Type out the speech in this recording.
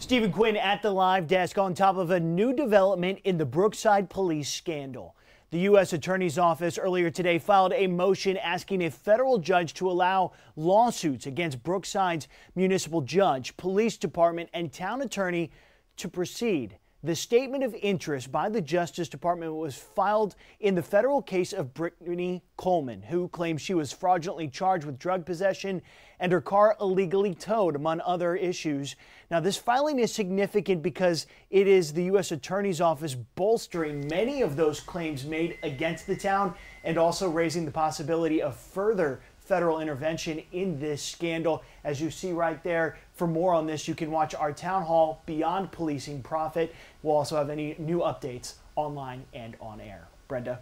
Stephen Quinn at the live desk on top of a new development in the Brookside police scandal. The U.S. Attorney's Office earlier today filed a motion asking a federal judge to allow lawsuits against Brookside's municipal judge, police department, and town attorney to proceed. The statement of interest by the Justice Department was filed in the federal case of Brittany Coleman, who claims she was fraudulently charged with drug possession and her car illegally towed, among other issues. Now, this filing is significant because it is the U.S. Attorney's Office bolstering many of those claims made against the town and also raising the possibility of further federal intervention in this scandal. As you see right there, for more on this, you can watch our town hall, Beyond Policing Profit. We'll also have any new updates online and on air. Brenda.